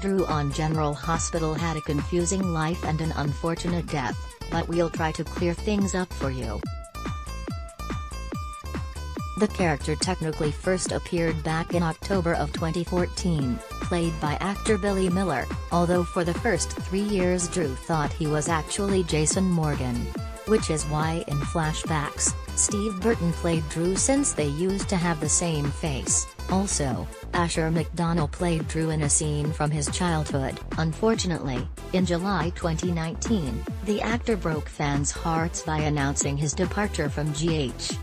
Drew on General Hospital had a confusing life and an unfortunate death, but we'll try to clear things up for you. The character technically first appeared back in October of 2014, played by actor Billy Miller, although for the first three years Drew thought he was actually Jason Morgan. Which is why in flashbacks, Steve Burton played Drew since they used to have the same face. Also, Asher McDonnell played Drew in a scene from his childhood. Unfortunately, in July 2019, the actor broke fans' hearts by announcing his departure from GH.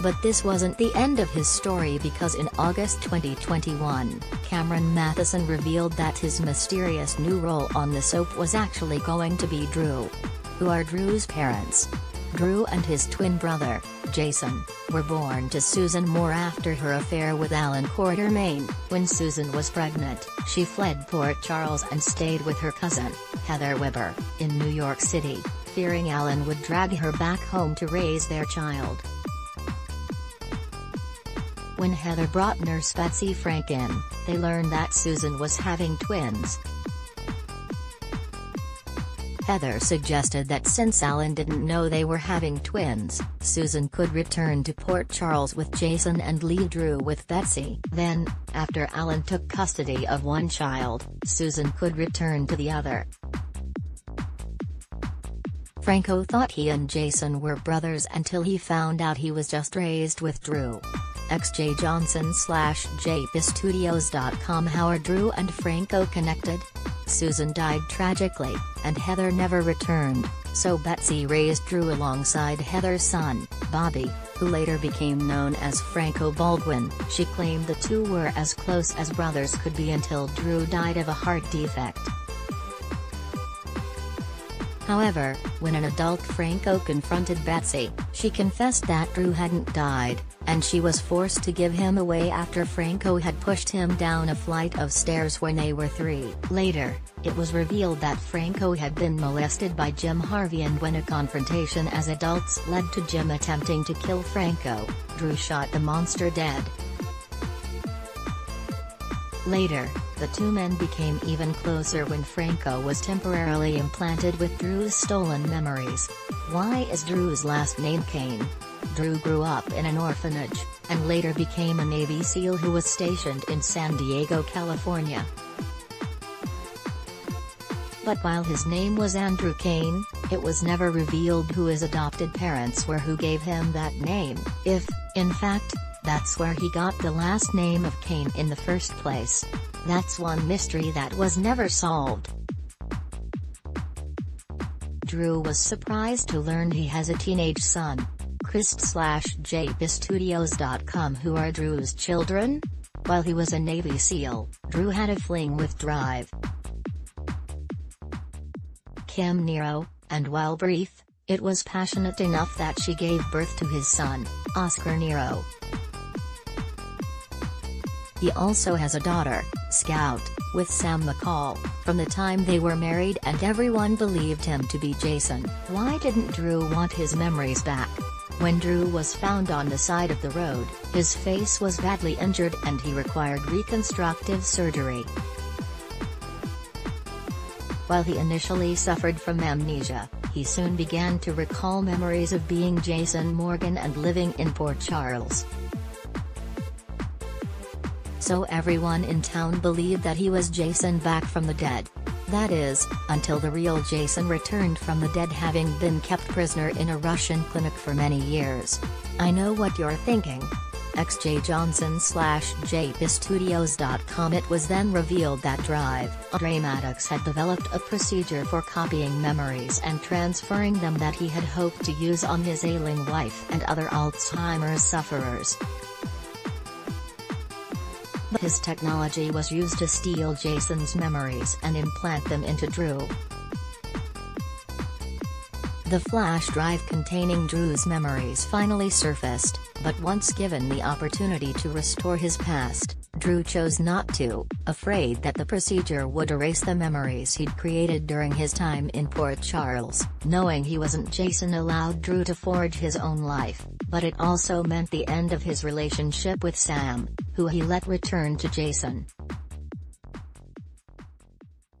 But this wasn't the end of his story because in August 2021, Cameron Mathison revealed that his mysterious new role on the soap was actually going to be Drew. Who are Drew's parents? Drew and his twin brother, Jason, were born to Susan Moore after her affair with Alan Quartermaine. When Susan was pregnant, she fled Port Charles and stayed with her cousin, Heather Weber, in New York City, fearing Alan would drag her back home to raise their child. When Heather brought nurse Betsy Frank in, they learned that Susan was having twins. Heather suggested that since Alan didn't know they were having twins, Susan could return to Port Charles with Jason and leave Drew with Betsy. Then, after Alan took custody of one child, Susan could return to the other. Franco thought he and Jason were brothers until he found out he was just raised with Drew. XJ Johnson slash JPStudios.com How are Drew and Franco connected? Susan died tragically, and Heather never returned, so Betsy raised Drew alongside Heather's son, Bobby, who later became known as Franco Baldwin. She claimed the two were as close as brothers could be until Drew died of a heart defect. However, when an adult Franco confronted Betsy, she confessed that Drew hadn't died, and she was forced to give him away after Franco had pushed him down a flight of stairs when they were three. Later, it was revealed that Franco had been molested by Jim Harvey and when a confrontation as adults led to Jim attempting to kill Franco, Drew shot the monster dead. Later, the two men became even closer when Franco was temporarily implanted with Drew's stolen memories. Why is Drew's last name Cain? Drew grew up in an orphanage, and later became a Navy SEAL who was stationed in San Diego, California. But while his name was Andrew Cain, it was never revealed who his adopted parents were who gave him that name, if, in fact, that's where he got the last name of Cain in the first place. That's one mystery that was never solved. Drew was surprised to learn he has a teenage son. Chris slash JPStudios.com Who are Drew's children? While he was a Navy SEAL, Drew had a fling with Drive. Kim Nero, and while brief, it was passionate enough that she gave birth to his son, Oscar Nero. He also has a daughter, Scout, with Sam McCall, from the time they were married and everyone believed him to be Jason. Why didn't Drew want his memories back? When Drew was found on the side of the road, his face was badly injured and he required reconstructive surgery. While he initially suffered from amnesia, he soon began to recall memories of being Jason Morgan and living in Port Charles so everyone in town believed that he was Jason back from the dead. That is, until the real Jason returned from the dead having been kept prisoner in a Russian clinic for many years. I know what you're thinking. XJ Johnson slash JPStudios.com It was then revealed that Drive, Dramatics had developed a procedure for copying memories and transferring them that he had hoped to use on his ailing wife and other Alzheimer's sufferers. His technology was used to steal Jason's memories and implant them into Drew. The flash drive containing Drew's memories finally surfaced, but once given the opportunity to restore his past, Drew chose not to, afraid that the procedure would erase the memories he'd created during his time in Port Charles. Knowing he wasn't Jason allowed Drew to forge his own life, but it also meant the end of his relationship with Sam, who he let return to Jason.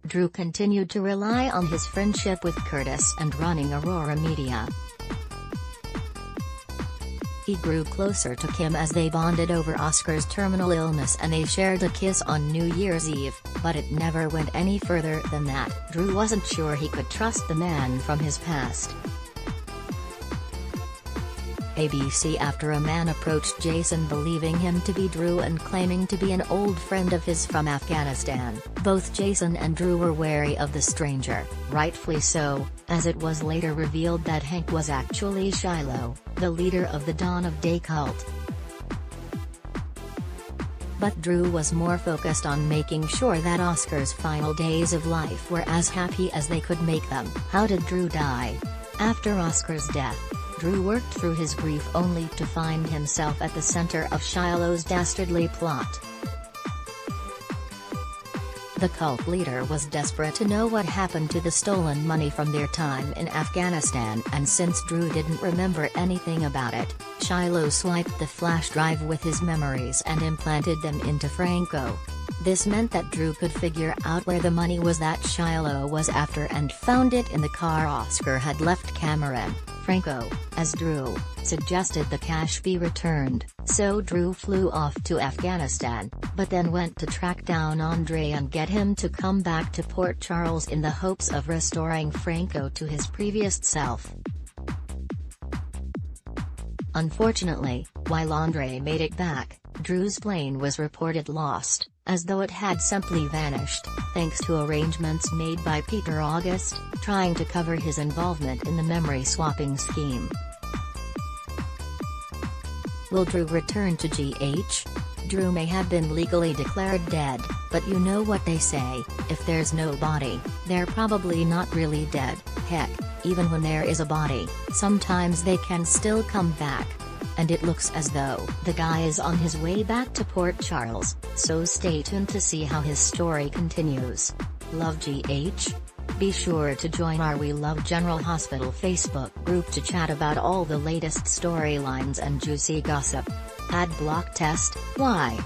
Drew continued to rely on his friendship with Curtis and running Aurora Media. He grew closer to Kim as they bonded over Oscar's terminal illness and they shared a kiss on New Year's Eve, but it never went any further than that. Drew wasn't sure he could trust the man from his past. ABC after a man approached Jason believing him to be Drew and claiming to be an old friend of his from Afghanistan. Both Jason and Drew were wary of the stranger, rightfully so, as it was later revealed that Hank was actually Shiloh, the leader of the Dawn of Day cult. But Drew was more focused on making sure that Oscar's final days of life were as happy as they could make them. How did Drew die? After Oscar's death, Drew worked through his grief only to find himself at the center of Shiloh's dastardly plot. The cult leader was desperate to know what happened to the stolen money from their time in Afghanistan and since Drew didn't remember anything about it, Shiloh swiped the flash drive with his memories and implanted them into Franco. This meant that Drew could figure out where the money was that Shiloh was after and found it in the car Oscar had left Cameron. Franco, as Drew, suggested the cash be returned, so Drew flew off to Afghanistan, but then went to track down Andre and get him to come back to Port Charles in the hopes of restoring Franco to his previous self. Unfortunately, while Andre made it back, Drew's plane was reported lost, as though it had simply vanished, thanks to arrangements made by Peter August, trying to cover his involvement in the memory swapping scheme. Will Drew return to GH? Drew may have been legally declared dead, but you know what they say, if there's no body, they're probably not really dead, heck, even when there is a body, sometimes they can still come back and it looks as though the guy is on his way back to Port Charles, so stay tuned to see how his story continues. Love GH? Be sure to join our We Love General Hospital Facebook group to chat about all the latest storylines and juicy gossip. Ad block test, why?